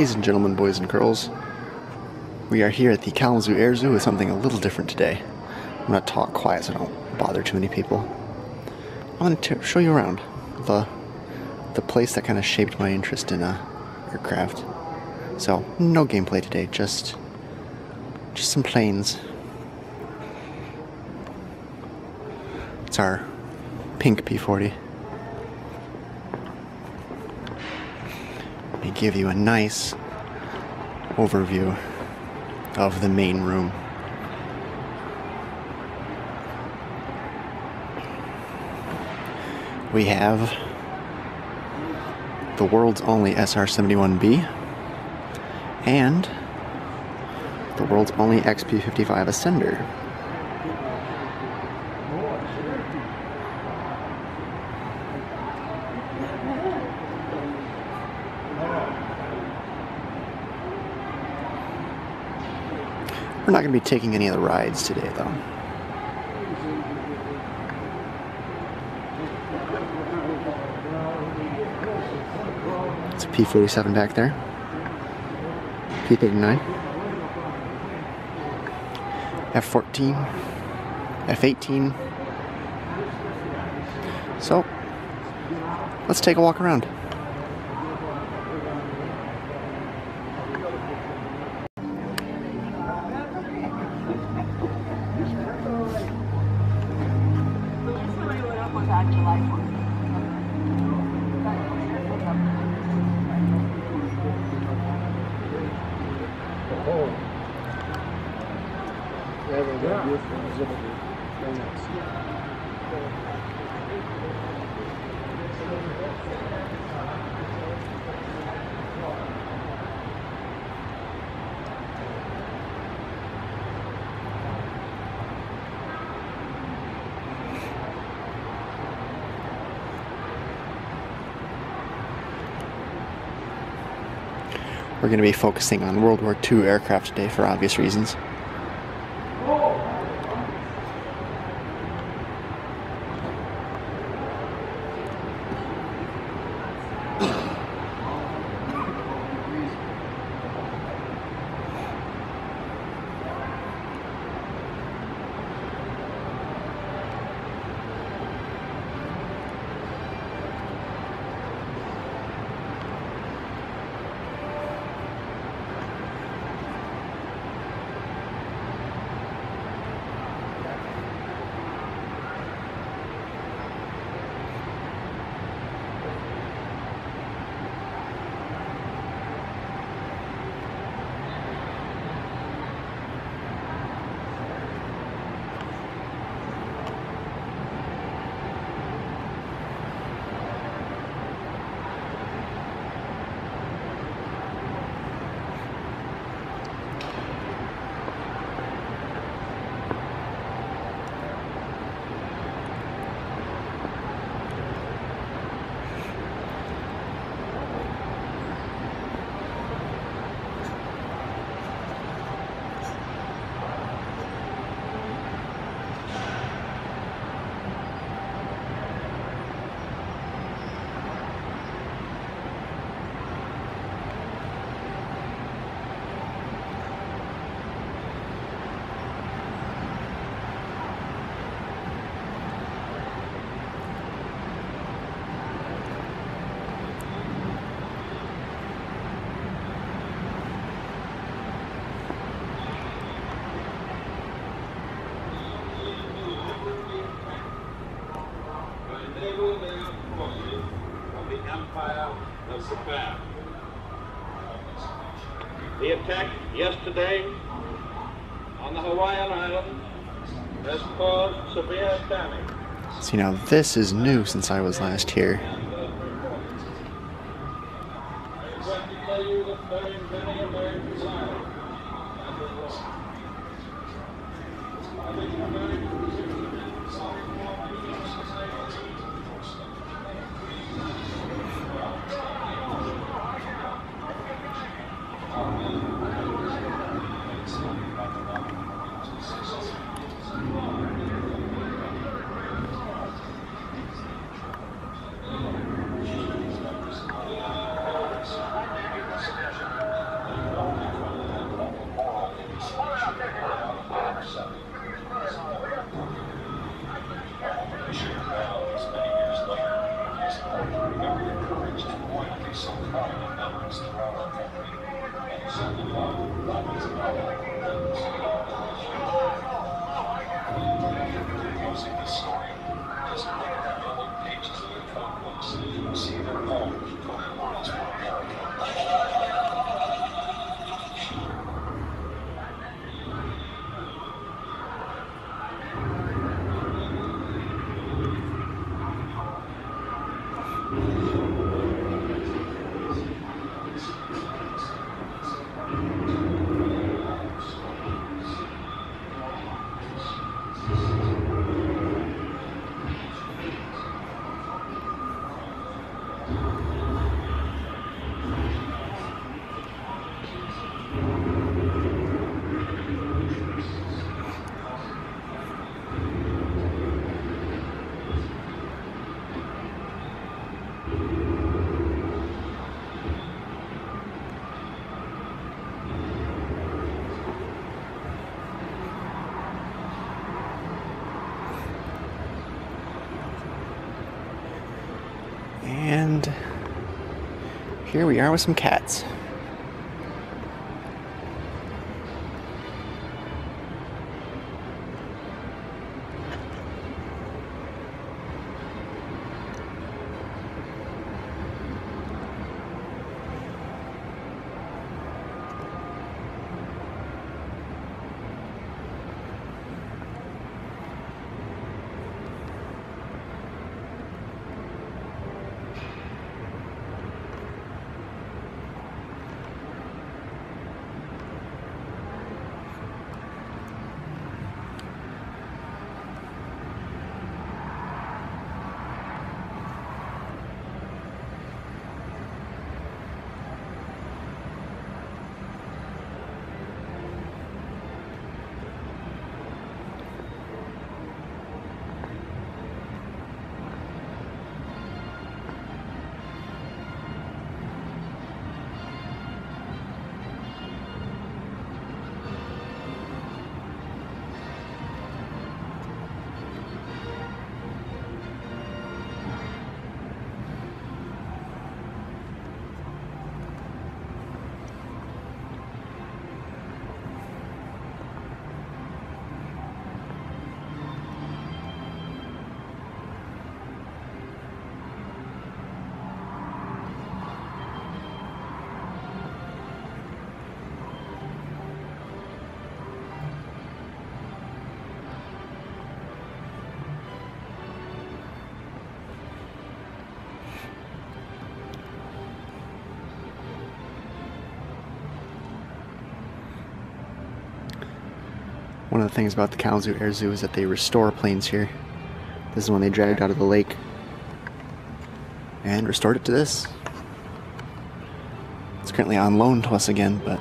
Ladies and gentlemen, boys and girls, we are here at the Kalamazoo Air Zoo with something a little different today. I'm going to talk quiet so I don't bother too many people. I want to show you around the the place that kind of shaped my interest in uh, aircraft. So, no gameplay today, just just some planes. It's our pink P40. Let me give you a nice overview of the main room. We have the world's only SR-71B and the world's only XP-55 Ascender. We're not going to be taking any of the rides today, though. It's a P-47 back there. P-39. F-14. F-18. So, let's take a walk around. We're going to be focusing on World War II aircraft today for obvious reasons. The attack yesterday on the Hawaiian Islands has caused severe damage. See, now this is new since I was last here. Uh, I'm here we are with some cats. One of the things about the Kalamazoo Air Zoo is that they restore planes here. This is one they dragged out of the lake and restored it to this. It's currently on loan to us again, but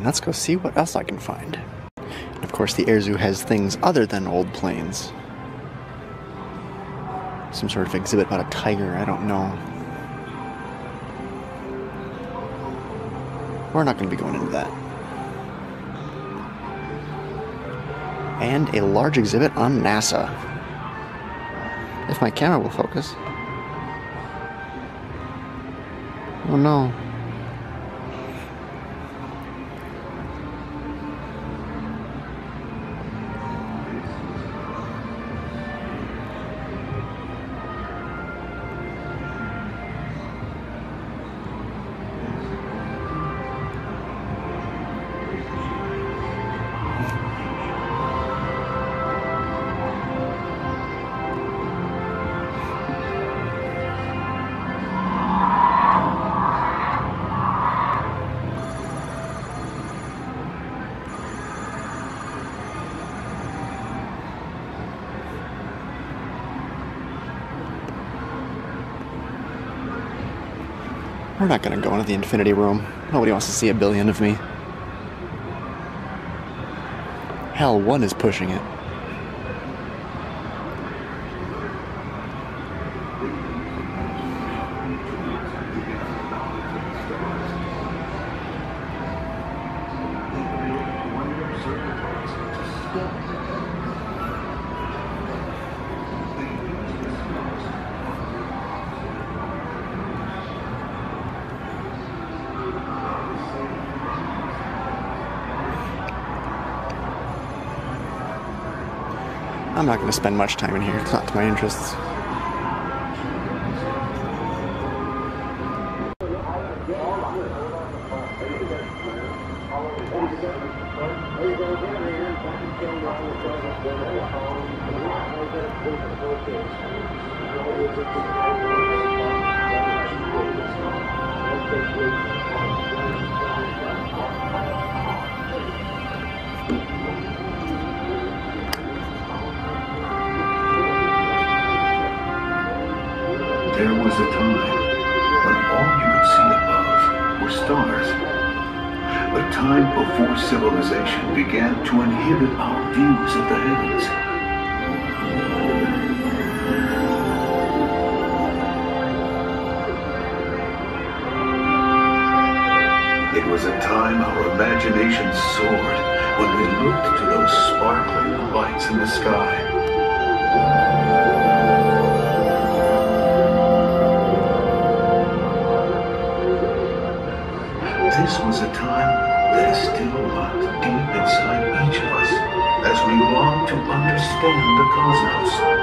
And let's go see what else I can find. And of course, the Air Zoo has things other than old planes. Some sort of exhibit about a tiger, I don't know. We're not going to be going into that. And a large exhibit on NASA. If my camera will focus. Oh no. We're not gonna go into the infinity room. Nobody wants to see a billion of me. Hell, one is pushing it. I'm not going to spend much time in here. It's not to my interests. A time before civilization began to inhibit our views of the heavens. It was a time our imagination soared when we looked to those sparkling lights in the sky. This was a to understand the cosmos.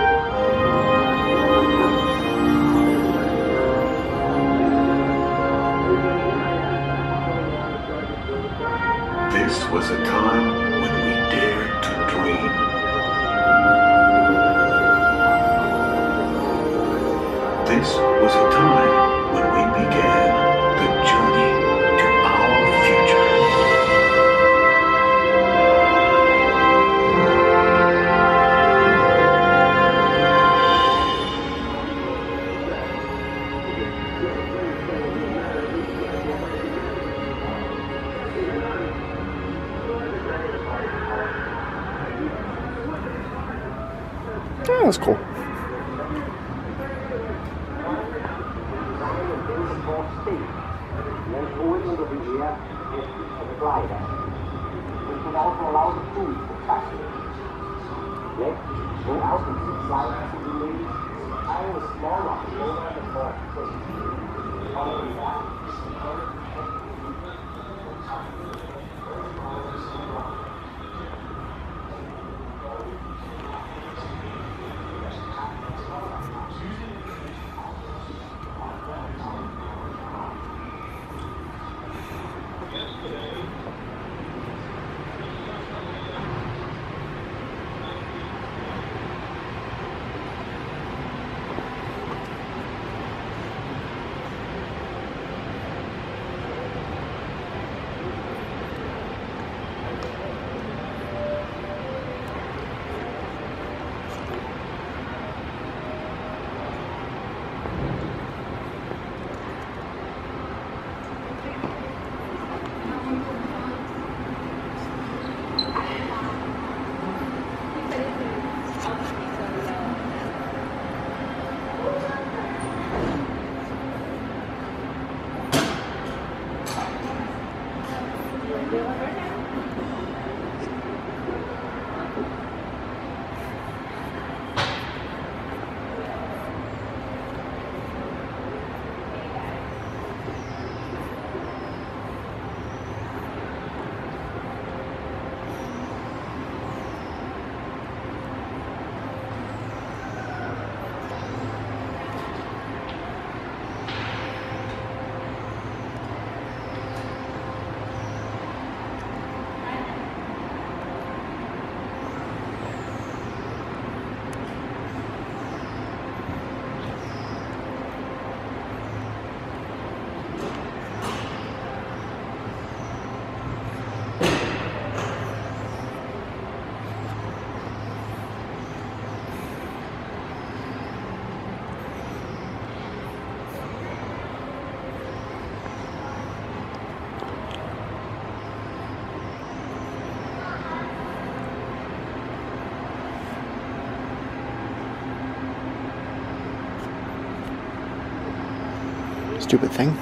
Stupid thing.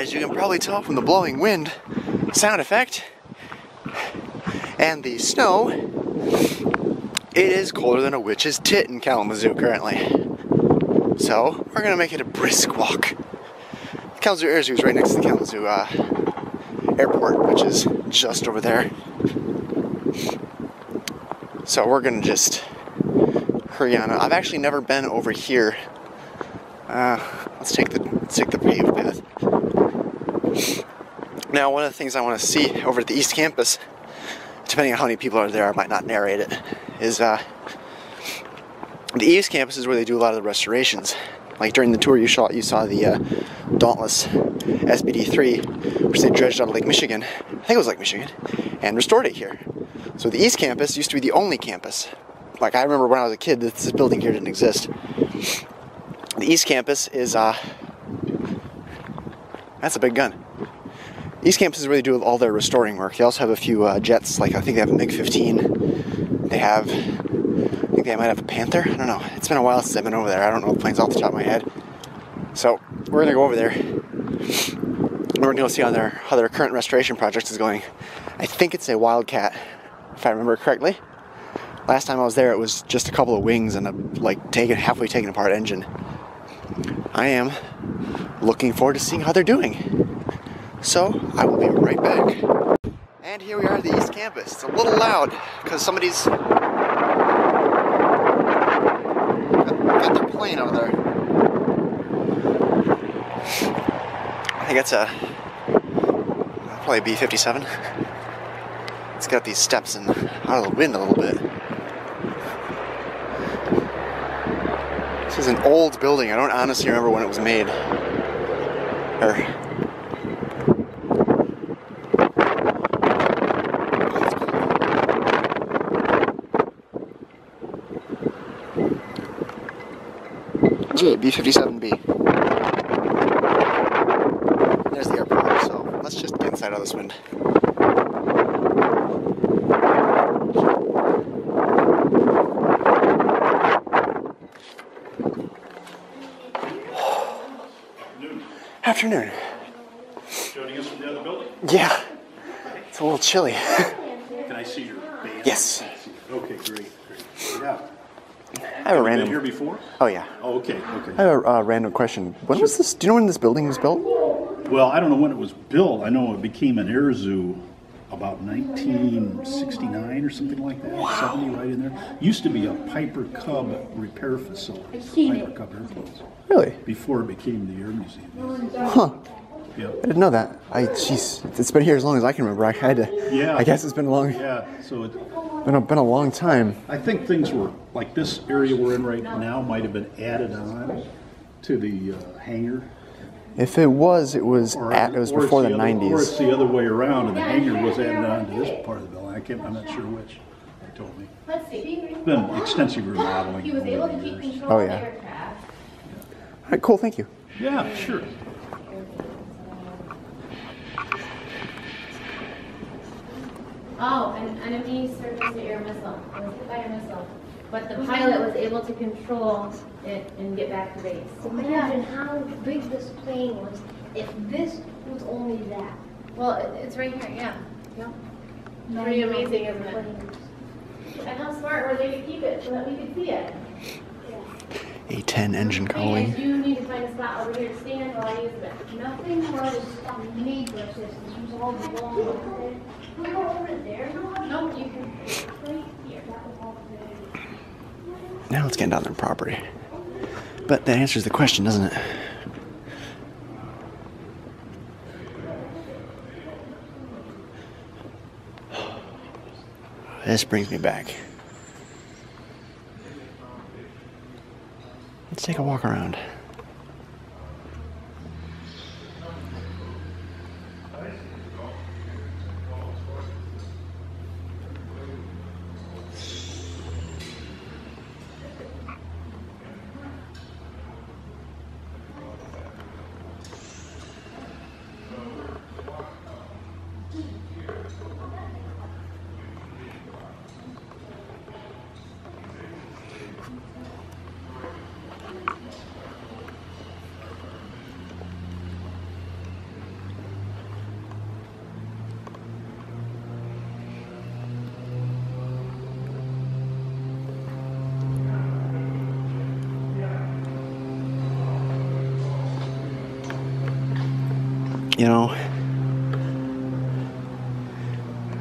As you can probably tell from the blowing wind sound effect and the snow, it is colder than a witch's tit in Kalamazoo currently. So we're gonna make it a brisk walk. Kalamazoo Air Zoo is right next to the Kalamazoo uh, Airport, which is just over there. So we're gonna just hurry on. I've actually never been over here. Uh, let's take the let's take the paved. Now, one of the things I want to see over at the East Campus, depending on how many people are there, I might not narrate it, is uh, the East Campus is where they do a lot of the restorations. Like during the tour you saw, you saw the uh, Dauntless SBD3, which they dredged out of Lake Michigan. I think it was Lake Michigan, and restored it here. So the East Campus used to be the only campus. Like I remember when I was a kid, this building here didn't exist. The East Campus is uh, that's a big gun. East Campus is where they do all their restoring work. They also have a few uh, jets, like I think they have a MiG-15. They have, I think they might have a Panther. I don't know. It's been a while since I've been over there. I don't know the planes off the top of my head. So we're gonna go over there. We're gonna go see how their how their current restoration project is going. I think it's a Wildcat, if I remember correctly. Last time I was there, it was just a couple of wings and a like taken halfway taken apart engine. I am looking forward to seeing how they're doing. So I will be right back. And here we are at the East Campus. It's a little loud because somebody's got, their plane over there. I think it's a probably a B-57. It's got these steps and out of the wind a little bit. This is an old building. I don't honestly remember when it was made. Or G B57B. There's the airport, so let's just get inside of this wind. Afternoon. Joining us from the other building? Yeah, it's a little chilly. Can I see your badge? Yes. Okay, great, great. Yeah. I have a Been here random. before? Oh yeah. Oh, okay, I okay. have a uh, random question. When was this? Do you know when this building was built? Well, I don't know when it was built. I know it became an air zoo about 1969 or something like that. 70 right in there. Used to be a Piper Cub repair facility. Piper Cub airplanes. Really? Before it became the Air Museum. Huh. Yeah. I didn't know that. I jeez, it's been here as long as I can remember. I had to. Yeah. I guess it's been a long, Yeah, so it, been a, been a long time. I think things were, like this area we're in right now might have been added on to the uh, hangar. If it was, it was Or- at. It was before the other- Or it's the other way around, and the hangar was added on to this part of the building. I can't, I'm not sure which, they told me. Let's see. It's been extensive remodeling. He was able to keep years. control Oh, of the yeah. aircraft. All right, cool. Thank you. Yeah, sure. Oh, an enemy surface-to-air missile. It was hit by a missile. But the pilot was able to control it and get back to base. Imagine how big this plane was if this was only that. Well, it- it's right here, yeah. Yep. Pretty amazing, isn't it? And how smart were they to keep it so that we could see it? A10 engine Thing calling. is, you need to find a spot over here to stand while I use it. Nothing was made like this. This was all belong. Can we go over there? No, you can, right here. Now let's get down their property. But that answers the question, doesn't it? This brings me back. Let's take a walk around. You know,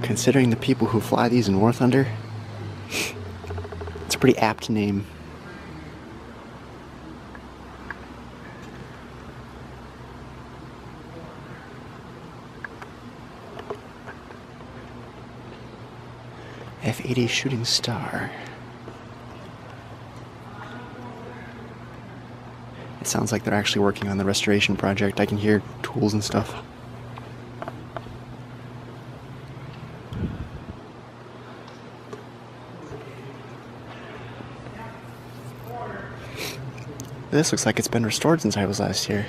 considering the people who fly these in War Thunder, it's a pretty apt name. F 80 Shooting Star. Sounds like they're actually working on the restoration project. I can hear tools and stuff. This looks like it's been restored since I was last here.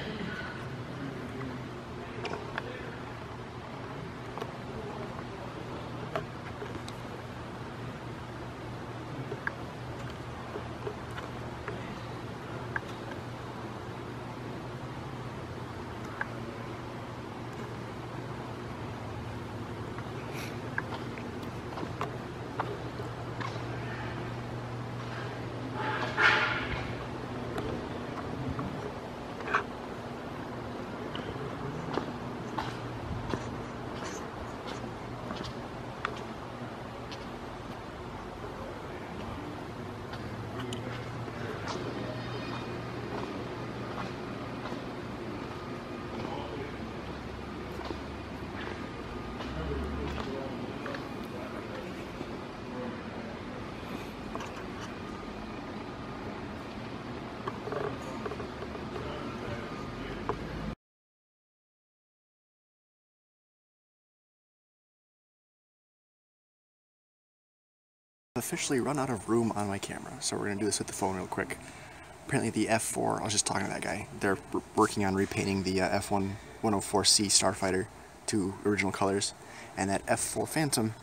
Officially run out of room on my camera, so we're gonna do this with the phone real quick. Apparently the F4, I was just talking to that guy, they're working on repainting the uh, F1 104C Starfighter to original colors, and that F4 Phantom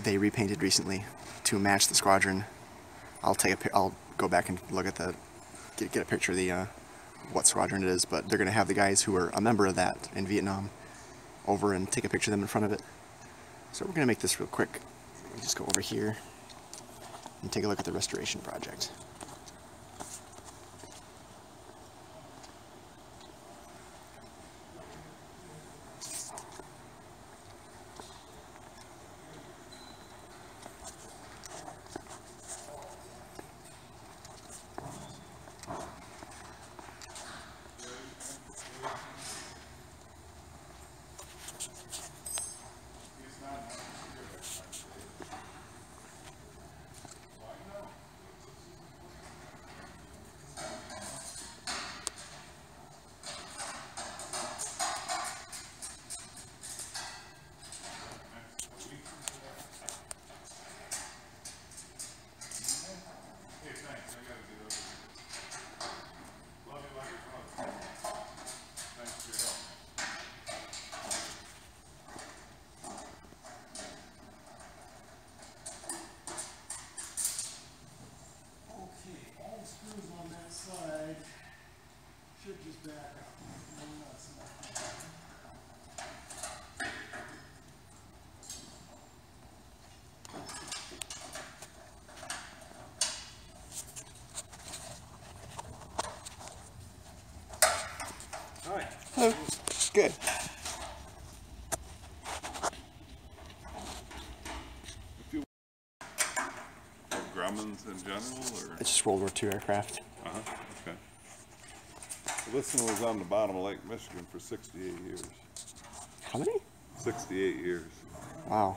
they repainted recently to match the squadron. I'll take a I'll go back and look at the get, get a picture of the uh, what squadron it is, but they're gonna have the guys who were a member of that in Vietnam over and take a picture of them in front of it. So we're gonna make this real quick. Just go over here and take a look at the restoration project. Okay, all the screws on that side should just back up. No nuts in that. Hello. Good. Grumman's in general, or? It's just World War II aircraft. Uh-huh, okay. Well, This one was on the bottom of Lake Michigan for sixty-eight years. How many? Sixty-eight years. Wow.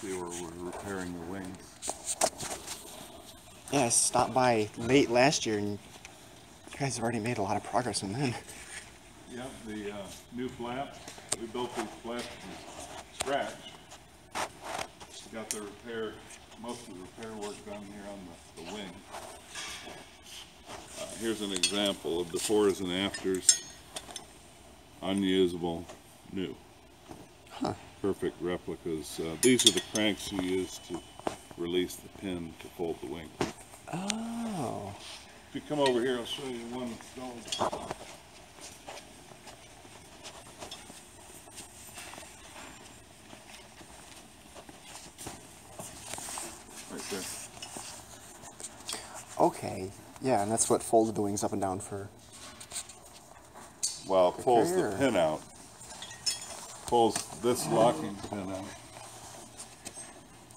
See where we're repairing the wings. Yeah, I stopped by late last year and you guys have already made a lot of progress on then. Yep, the, uh, new flaps, we built these flaps from scratch. Got the repair, most of the repair work done here on the, the wing. Uh, here's an example of the befores and afters, unusable, new. Perfect replicas. Uh, these are the cranks you use to release the pin to fold the wing. Oh. If you come over here, I'll show you one installed. Right there. Okay. Yeah, and that's what folded the wings up and down for. Well, pulls the pin out. Pulls this locking pin out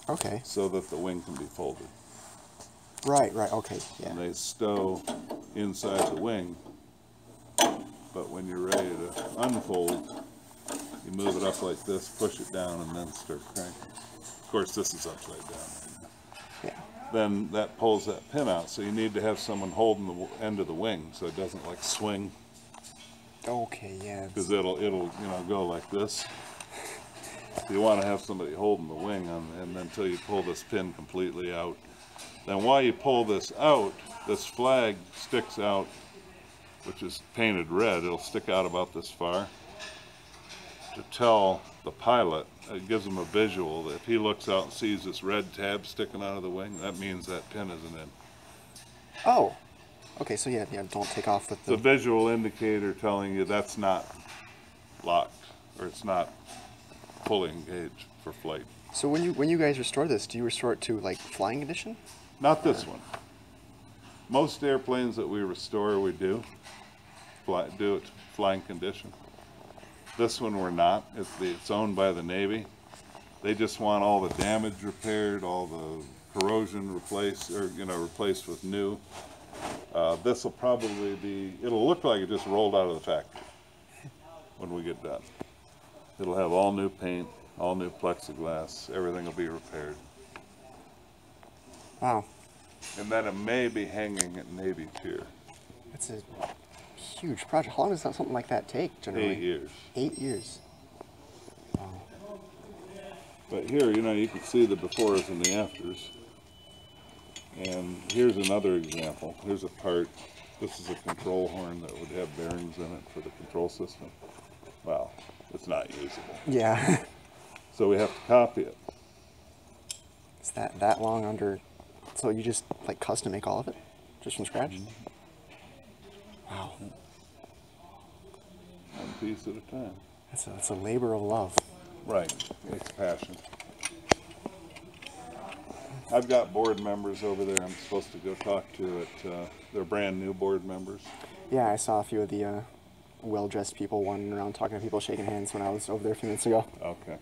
Okay. so that the wing can be folded. Right, right, okay, yeah. And they stow inside the wing. But when you're ready to unfold, you move it up like this, push it down, and then start cranking. Of course, this is upside down. Right now. Yeah. Then that pulls that pin out, so you need to have someone holding the end of the wing so it doesn't like swing, Okay, yeah. because it'll, it'll, you know, go like this. So You want to have somebody holding the wing on, and then until you pull this pin completely out. Then while you pull this out, this flag sticks out, which is painted red, it'll stick out about this far to tell the pilot, it gives him a visual, that if he looks out and sees this red tab sticking out of the wing, that means that pin isn't in. Oh. Okay, so yeah, yeah, don't take off with a the. visual indicator telling you that's not locked, or it's not fully engaged for flight. So when you when you guys restore this, do you restore it to like flying condition? Not this one. Most airplanes that we restore, we do, fly, do it to flying condition. This one we're not, it's, the, it's owned by the Navy. They just want all the damage repaired, all the corrosion replaced, or, you know, replaced with new. Uh, this'll probably be, it'll look like it just rolled out of the factory when we get done. It'll have all new paint, all new plexiglass, everything will be repaired. Wow, And then it may be hanging at Navy Pier. that's a huge project. How long does that, something like that take generally? Eight years. Eight years. But here, you know, you can see the befores and the afters. And here's another example. Here's a part. This is a control horn that would have bearings in it for the control system. Well, it's not usable. Yeah. So we have to copy it. Is that that long under? So you just like custom make all of it, just from scratch? Mm-hmm. Wow, One piece at a time. that's a that's a labor of love. Right. It's passion. I've got board members over there I'm supposed to go talk to at, uh, they're brand new board members. Yeah, I saw a few of the uh, well-dressed people wandering around talking to people, shaking hands when I was over there a few minutes ago. Okay.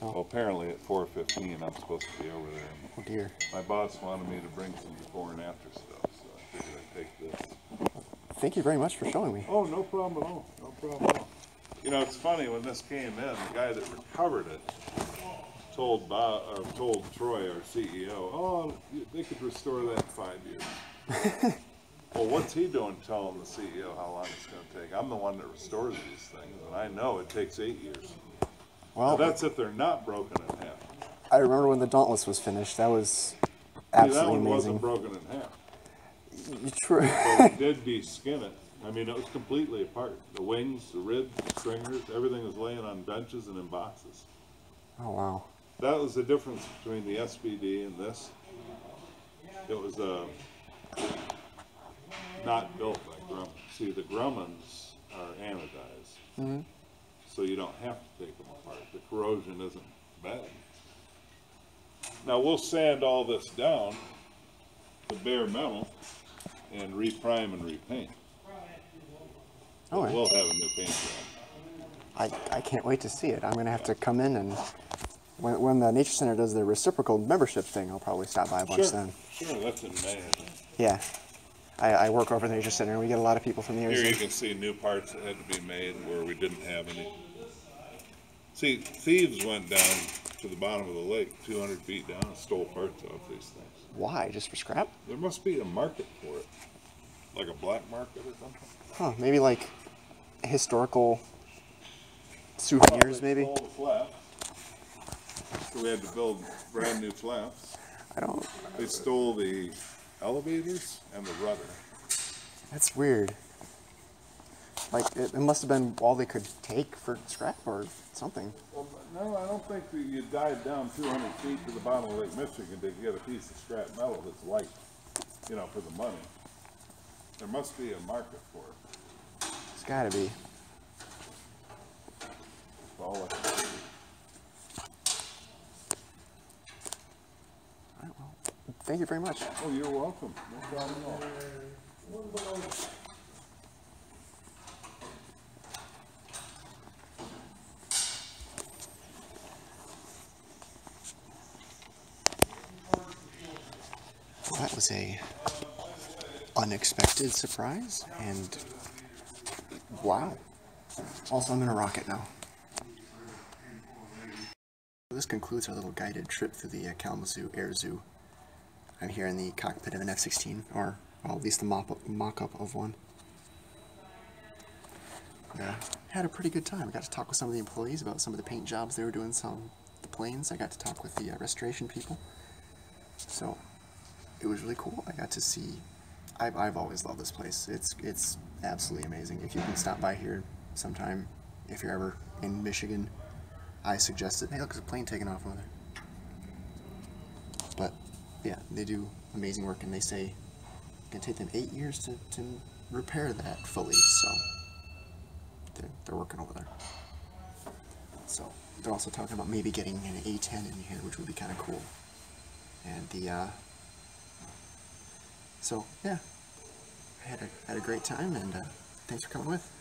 Well, So, apparently at four fifteen, I'm supposed to be over there. oh dear. My boss wanted me to bring some before and after stuff, so I figured I'd take this. Thank you very much for showing me. Oh, no problem at all, problem. You know, it's funny, when this came in, the guy that recovered it told Bob, or told Troy, our CEO, oh, they could restore that in five years. Well, what's he doing telling the CEO how long it's gonna take? I'm the one that restores these things, and I know it takes eight years. Now, Well, that's if they're not broken in half. I remember when the Dauntless was finished. That was See, that absolutely one wasn't amazing. broken in half. True. But we did de-skin it. I mean, it was completely apart. The wings, the ribs, the stringers, everything was laying on benches and in boxes. oh wow. That was the difference between the SBD and this. It was, uh, not built by Grumman. See, the Grummans are anodized. So you don't have to take them apart. The corrosion isn't bad. Now, we'll sand all this down to bare metal and reprime and repaint. All right. We'll have a new paint job. I, I can't wait to see it. I'm gonna have to come in and when, when the Nature Center does the reciprocal membership thing, I'll probably stop by a bunch Sure, then. sure, that's in May. I think. Yeah. I, I work over at the Nature Center and we get a lot of people from the area. Here you can see new parts that had to be made where we didn't have any. See, thieves went down to the bottom of the lake, two hundred feet down, and stole parts off these things. Why? Just for scrap? There must be a market for it, like a black market or something. Huh, maybe like historical souvenirs, They maybe? Flap. So we had to build brand new flaps. I don't. They stole the elevators and the rudder. That's weird. Like, it, it must have been all they could take for scrap or something. Well, no, I don't think that you dive down two hundred feet to the bottom of Lake Michigan to get a piece of scrap metal that's light, you know, for the money. There must be a market for it. It's got to be. All right, well, thank you very much. Oh, you're welcome. No problem at all. That was a unexpected surprise, and wow. Also, I'm in a rocket now. This concludes our little guided trip through the uh, Kalamazoo Air Zoo. I'm here in the cockpit of an F-16, or well, at least the mock-up mock-up of one. Uh, had a pretty good time. I got to talk with some of the employees about some of the paint jobs they were doing some the planes. I got to talk with the uh, restoration people. So it was really cool. I got to see. I've, I've always loved this place. It's it's absolutely amazing. If you can stop by here sometime, if you're ever in Michigan, I suggest it. Hey, look, there's a plane taking off over there. But yeah, they do amazing work, and they say it can take them eight years to, to repair that fully. So they're, they're working over there. So they're also talking about maybe getting an A10 in here, which would be kind of cool. And the uh, so yeah, I had a had a great time, and uh, thanks for coming with.